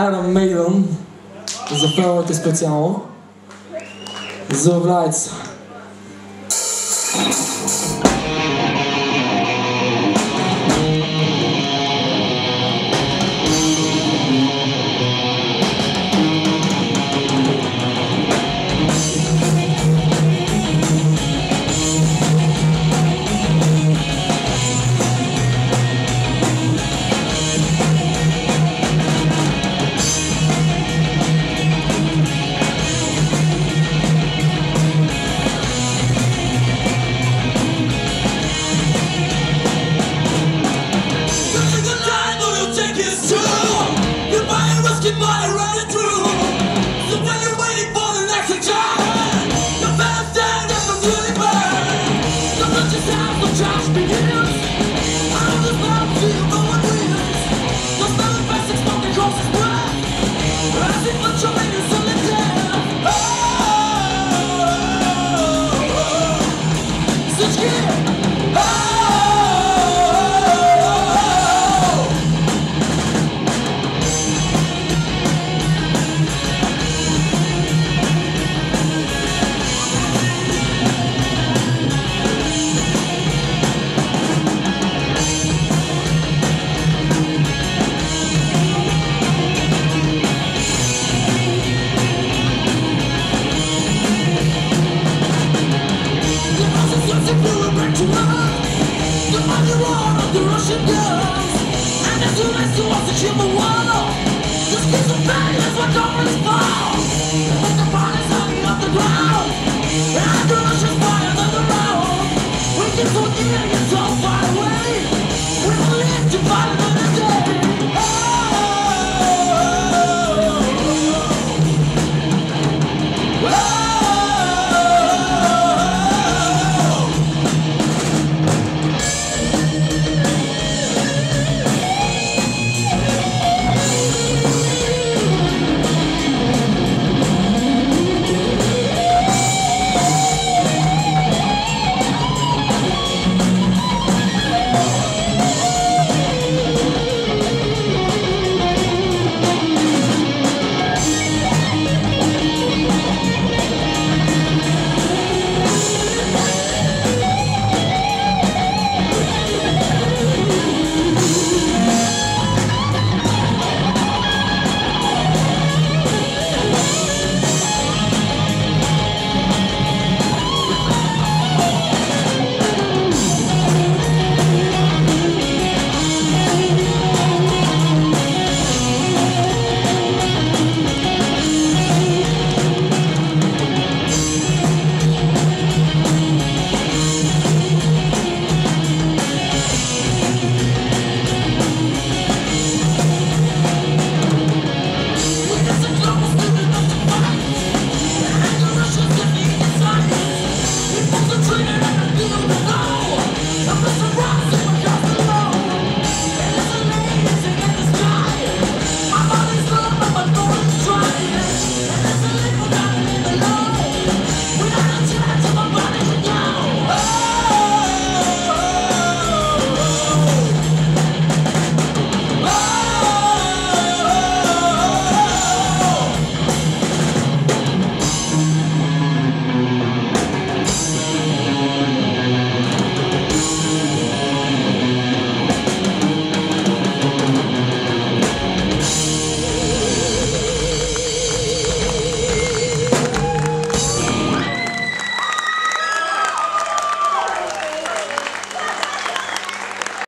Iron Maiden за феновете специално. Заявляйте се. number one.